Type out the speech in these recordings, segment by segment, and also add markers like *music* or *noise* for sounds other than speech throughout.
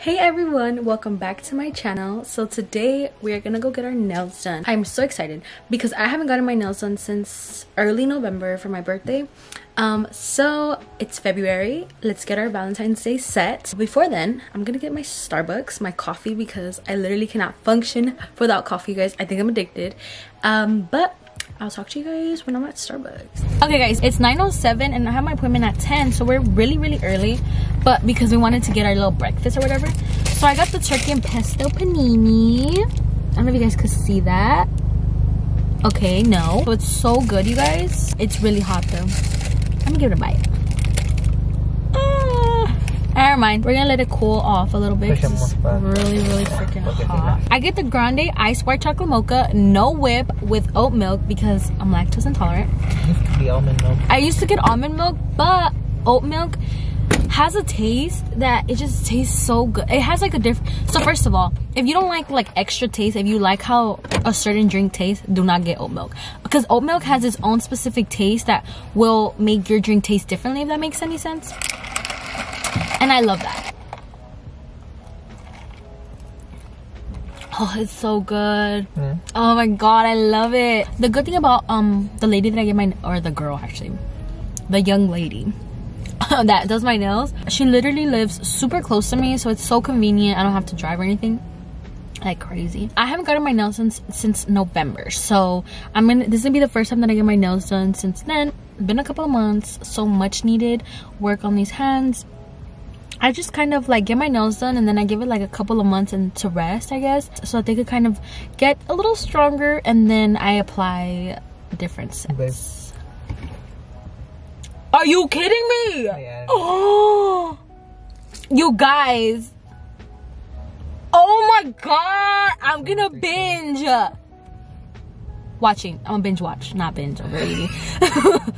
Hey everyone, welcome back to my channel. So today we are gonna go get our nails done. I'm so excited because I haven't gotten my nails done since early November for my birthday. Um, so it's February. Let's get our Valentine's Day set. Before then, I'm gonna get my Starbucks, my coffee because I literally cannot function without coffee, you guys. I think I'm addicted. Um, but I'll talk to you guys when I'm at Starbucks. Okay guys, it's 9.07 and I have my appointment at 10, so we're really, really early. But because we wanted to get our little breakfast or whatever. So I got the turkey and pesto panini. I don't know if you guys could see that. Okay, no. So it's so good, you guys. It's really hot though. Let me give it a bite. Never mind. We're gonna let it cool off a little bit. It's really, really freaking hot. I get the grande ice white chocolate mocha, no whip, with oat milk because I'm lactose intolerant. Used almond milk. I used to get almond milk, but oat milk has a taste that it just tastes so good. It has like a different. So first of all, if you don't like like extra taste, if you like how a certain drink tastes, do not get oat milk because oat milk has its own specific taste that will make your drink taste differently. If that makes any sense. And I love that. Oh, it's so good. Mm. Oh my god, I love it. The good thing about um the lady that I get my or the girl actually, the young lady *laughs* that does my nails, she literally lives super close to me, so it's so convenient. I don't have to drive or anything like crazy. I haven't gotten my nails since since November, so I'm gonna. This is gonna be the first time that I get my nails done since then. Been a couple of months, so much needed work on these hands I just kind of like get my nails done and then I give it like a couple of months and to rest I guess so that they could kind of get a little stronger and then I apply different sets. Are you kidding me? Yeah. Oh, you guys. Oh my god, I'm gonna binge. Watching, I'm gonna binge watch, not binge over *laughs*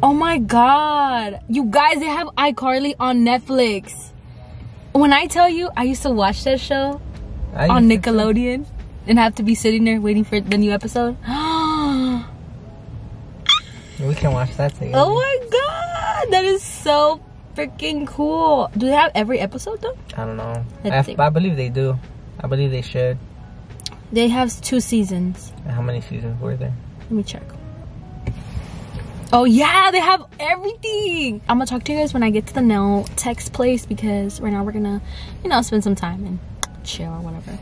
Oh my god. You guys, they have iCarly on Netflix. When I tell you, I used to watch that show on Nickelodeon and have to be sitting there waiting for the new episode. *gasps* we can watch that together. Oh my god. That is so freaking cool. Do they have every episode though? I don't know. I, I, believe they do. I believe they should. They have two seasons. how many seasons were there? Let me check. Oh yeah, they have everything. I'm gonna talk to you guys when I get to the nail text place because right now we're gonna, you know, spend some time and chill or whatever.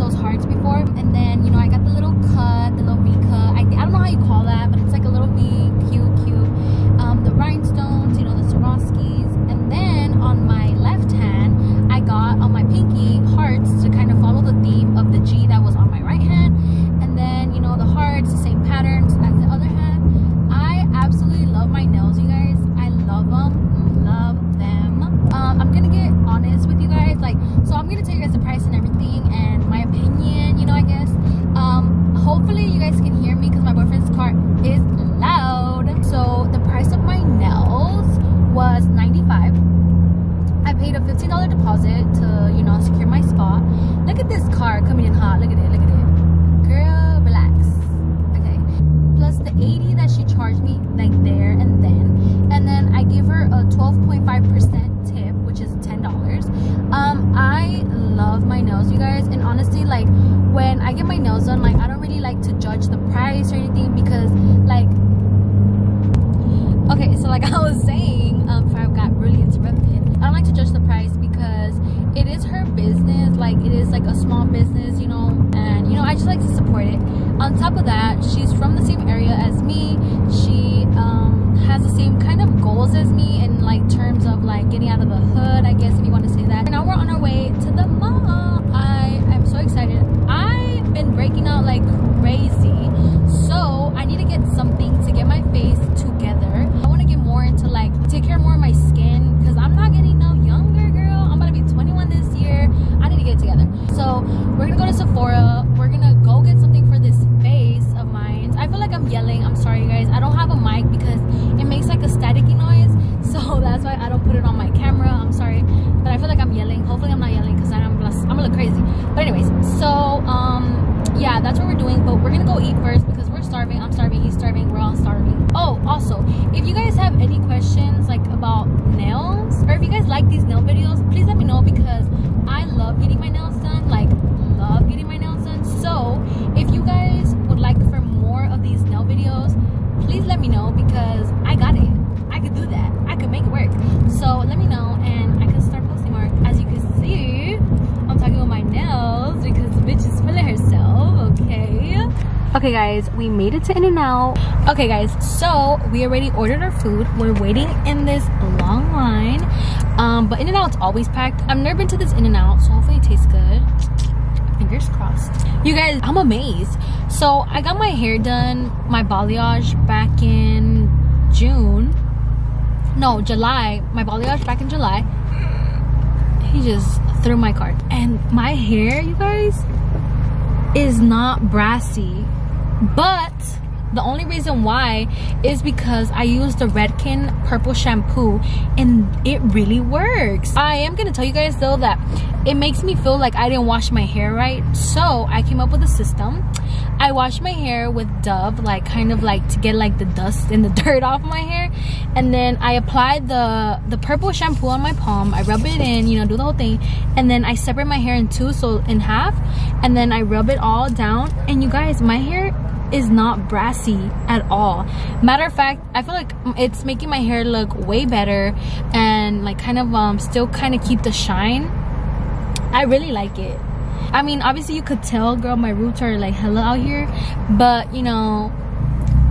Those hearts before and then you know i got the little cut the little v cut. I, I don't know how you call that but it's like a little v cute cute um, the rhinestones you know the Swarovskis. And then on my left hand i got on my pinky hearts to kind of follow the theme of the g that was on my right hand. And then you know the hearts the same patterns as the other hand. I absolutely love my nails you guys. I love them love them. Um, i'm gonna get honest with you guys like so i'm gonna tell you guys the price and everything and my opinion you know i guess um hopefully you guys can hear me because my boyfriend's car is loud so the price of my nails was 95 I paid a $15 deposit to, you know, secure my spot. Look at this car coming in hot. Look at it, look at it. Girl, relax. Okay. Plus the 80 that she charged me like there and then. And then I give her a 12.5% tip, which is $10. Um, I love my nails, you guys. And honestly, like when I get my nails done, like I don't really like to judge the price or anything because like okay so like *laughs* i was saying um before i got really interrupted i don't like to judge the price because it is her business like it is like a small business you know and you know i just like to support it. On top of that she's from the same area as me. She um has the same kind of goals as me in like terms of like getting out of the hood i guess if you want to say that. And now we're on our way to the mall. I am so excited been breaking out like crazy so i need to get something to get my face together i want to get more into like take care more of my skin because i'm not getting no younger girl i'm about to be 21 this year i need to get it together so we're gonna go to sephora we're gonna go get something for this face of mine i feel like i'm yelling i'm sorry you guys i don't have a mic because it makes like a staticky noise so that's why i don't put it on my camera i'm sorry but i feel like i'm yelling hopefully i'm not yelling because i'm gonna i'm gonna look crazy but anyways so um yeah that's what we're doing but we're gonna go eat first because we're starving i'm starving he's starving we're all starving oh also if you guys have any questions like about nails or if you guys like these nail videos please let me know because i love getting my nails done like love getting my nails done so if you guys would like for more of these nail videos please let me know because i got it i could do that i could make it work so let me know and i can start posting more as you can see i'm talking about my nails because the bitch is feeling herself okay okay guys we made it to In-N-Out. Okay guys so we already ordered our food. We're waiting in this long line. Um but In-N-Out's always packed. I've never been to this In-N-Out so hopefully it tastes good. Fingers crossed. You guys i'm amazed. So i got my hair done my balayage back in june. No july. My balayage back in july. He just threw my card. And my hair you guys is not brassy but the only reason why is because I use the Redken purple shampoo and it really works. I am gonna tell you guys though that it makes me feel like I didn't wash my hair right. So I came up with a system. I wash my hair with Dove, like kind of like to get like the dust and the *laughs* dirt off my hair. And then I apply the, the purple shampoo on my palm. I rub it in, you know, do the whole thing. And then I separate my hair in two, so in half. And then I rub it all down. And you guys, my hair is not brassy at all. Matter of fact i feel like it's making my hair look way better and like kind of um still kind of keep the shine. I really like it. I mean obviously you could tell girl my roots are like hella out here but you know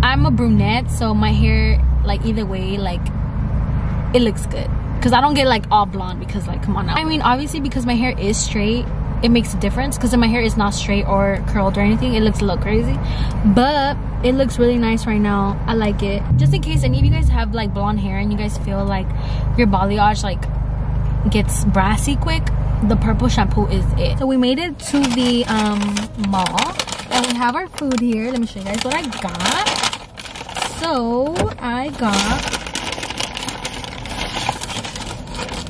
i'm a brunette so my hair like either way like it looks good. Because i don't get like all blonde because like come on now. i mean obviously because my hair is straight it makes a difference because my hair is not straight or curled or anything. It looks a little crazy but it looks really nice right now. I like it. Just in case any of you guys have like blonde hair and you guys feel like your balayage like gets brassy quick the purple shampoo is it. So we made it to the um mall and we have our food here. Let me show you guys what i got. So i got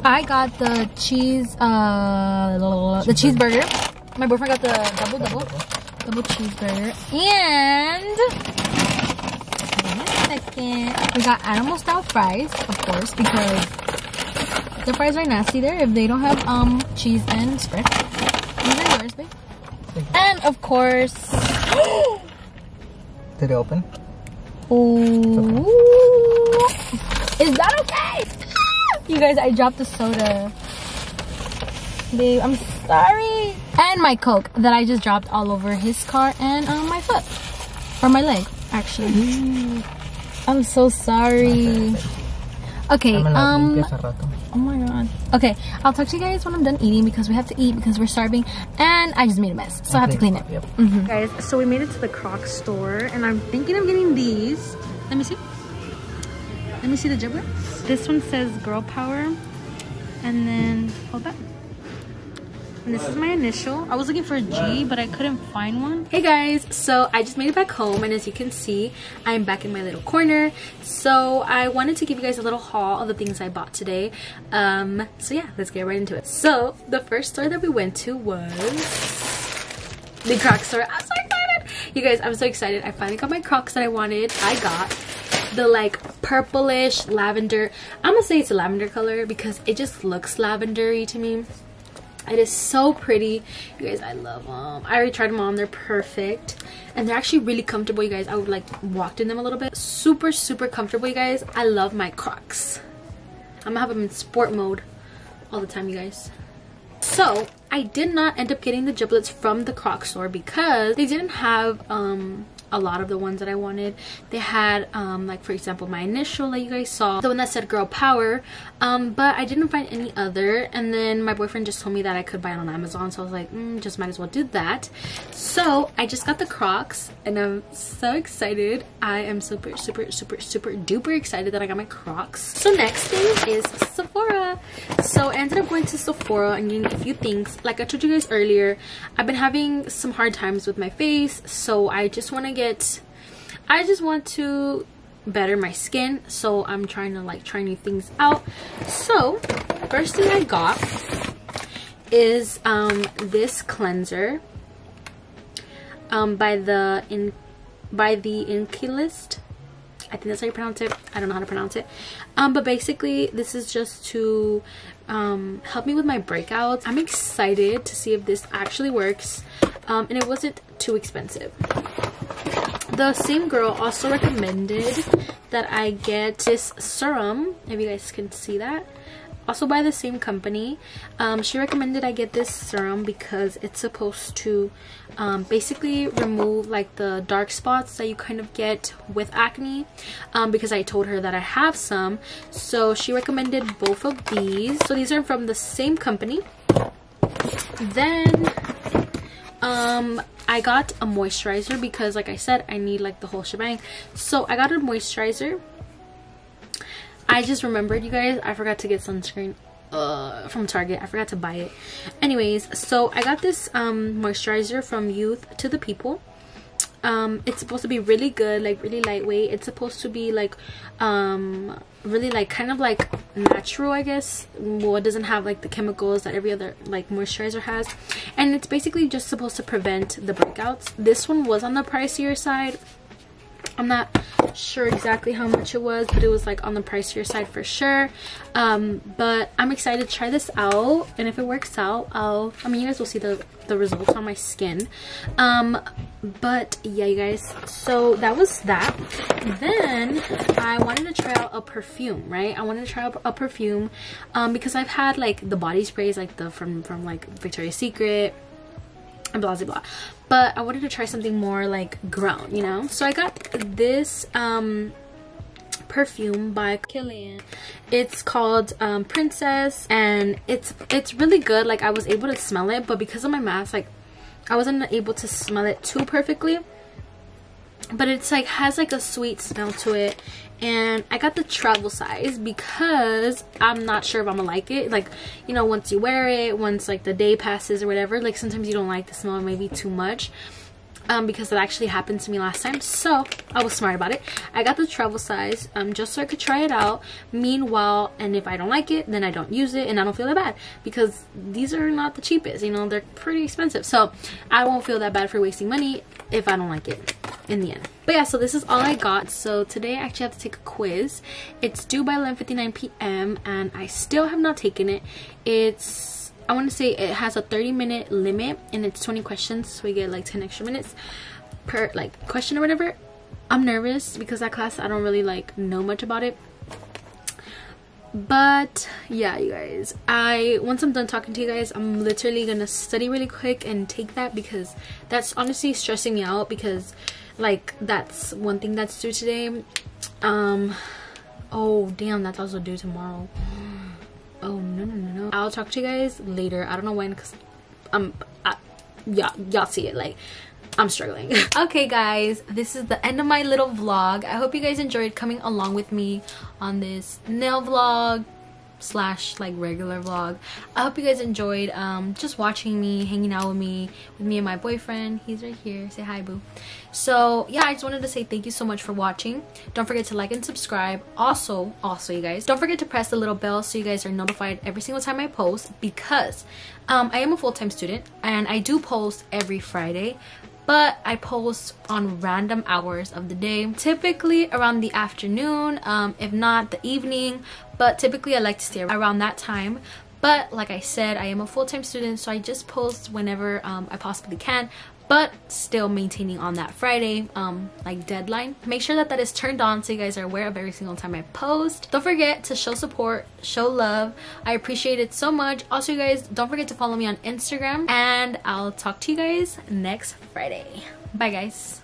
I got the cheese, uh, the cheeseburger. My boyfriend got the double, double, double cheeseburger. And, second. We got animal style fries, of course, because the fries are nasty there if they don't have, um, cheese and spread. These are yours, babe. And, of course, *gasps* Did it open? Ooh. Is that okay? You guys, I dropped the soda. Babe, I'm sorry. And my Coke that I just dropped all over his car and um, my foot. Or my leg, actually. I'm so sorry. Okay, um... Oh my god. Okay, I'll talk to you guys when I'm done eating because we have to eat because we're starving and I just made a mess. So I have to clean it. Yep. Mm -hmm. Guys, so we made it to the Crocs store and I'm thinking of getting these. Let me see. Let me see the Jibbitz. This one says girl power and then hold that. And this is my initial. I was looking for a G, but I couldn't find one. Hey guys, so I just made it back home and as you can see, I'm back in my little corner. So I wanted to give you guys a little haul of the things I bought today. Um, so yeah, let's get right into it. So the first store that we went to was the Crocs store. I'm so excited! You guys, I'm so excited. I finally got my Crocs that I wanted. I got the like purplish lavender. I'm gonna say it's a lavender color because it just looks lavendery to me. It is so pretty. You guys, I love them. I already tried them on. They're perfect. And they're actually really comfortable, you guys. I would like walked in them a little bit. Super, super comfortable, you guys. I love my Crocs. I'm gonna have them in sport mode all the time, you guys. So, I did not end up getting the Jibbitz from the Croc store because they didn't have um, a lot of the ones that I wanted. They had, um, like for example, my initial that you guys saw, the one that said girl power, um, but I didn't find any other. And then my boyfriend just told me that I could buy it on Amazon. So I was like, mm, just might as well do that. So I just got the Crocs and I'm so excited. I am super, super, super, super duper excited that I got my Crocs. So next thing is Sephora. So I ended up going to Sephora and getting a few things. Like I told you guys earlier, I've been having some hard times with my face. So I just want to get I just want to better my skin so I'm trying to like try new things out so first thing I got is um this cleanser um by the in by the Inkey-List I think that's how you pronounce it. I don't know how to pronounce it. Um, but basically, this is just to um, help me with my breakouts. I'm excited to see if this actually works. Um, and it wasn't too expensive the same girl also recommended that I get this serum if you guys can see that also by the same company. Um, she recommended I get this serum because it's supposed to um, basically remove like the dark spots that you kind of get with acne um, because I told her that I have some. So she recommended both of these. So these are from the same company. Then um I got a moisturizer because like I said I need like the whole shebang. So I got a moisturizer. I just remembered you guys. I forgot to get sunscreen uh, from Target. I forgot to buy it. Anyways so I got this um, moisturizer from Youth to the People um it's supposed to be really good like really lightweight. It's supposed to be like um really like kind of like natural i guess. Well it doesn't have like the chemicals that every other like moisturizer has. And it's basically just supposed to prevent the breakouts. This one was on the pricier side. I'm not sure exactly how much it was, but it was like on the pricier side for sure. Um, but I'm excited to try this out, and if it works out, I'll. I mean, you guys will see the the results on my skin. Um, but yeah, you guys. So that was that. Then I wanted to try out a perfume, right? I wanted to try out a perfume, um, because I've had like the body sprays, like the from from like Victoria's Secret and blah blah blah but i wanted to try something more like grown you know so i got this um perfume by Kilian. It's called um, Princess and it's it's really good. Like I was able to smell it, but because of my mask, like I wasn't able to smell it too perfectly. But it's like has like a sweet smell to it and I got the travel size because I'm not sure if I'm gonna like it. Like you know once you wear it once like the day passes or whatever like sometimes you don't like the smell maybe too much um, because that actually happened to me last time. So I was smart about it. I got the travel size um, just so I could try it out. Meanwhile and if I don't like it then I don't use it and I don't feel that bad because these are not the cheapest you know they're pretty expensive. So I won't feel that bad for wasting money if I don't like it in the end. But yeah, so this is all I got. So today I actually have to take a quiz. It's due by 11.59 p.m. and I still have not taken it. It's, I want to say it has a 30 minute limit and it's 20 questions. So we get like 10 extra minutes per like question or whatever. I'm nervous because that class I don't really like know much about it. but yeah you guys i once i'm done talking to you guys i'm literally gonna study really quick and take that because that's honestly stressing me out because like that's one thing that's due today. Um oh damn that's also due tomorrow. *gasps* Oh no no no no. I'll talk to you guys later. I don't know when because i'm I, yeah y'all see it. Like I'm struggling. *laughs* okay guys, this is the end of my little vlog. I hope you guys enjoyed coming along with me on this nail vlog slash like regular vlog. I hope you guys enjoyed um just watching me hanging out with me with me and my boyfriend. He's right here. Say hi boo. So yeah i just wanted to say thank you so much for watching. Don't forget to like and subscribe. Also also you guys don't forget to press the little bell so you guys are notified every single time i post because um i am a full-time student and i do post every friday but I post on random hours of the day, typically around the afternoon, um, if not the evening, but typically I like to stay around that time. But like I said, I am a full-time student, so I just post whenever um, I possibly can but still maintaining on that Friday um, like deadline. Make sure that that is turned on so you guys are aware of every single time I post. Don't forget to show support, show love. I appreciate it so much. Also, you guys, don't forget to follow me on Instagram and I'll talk to you guys next Friday. Bye, guys.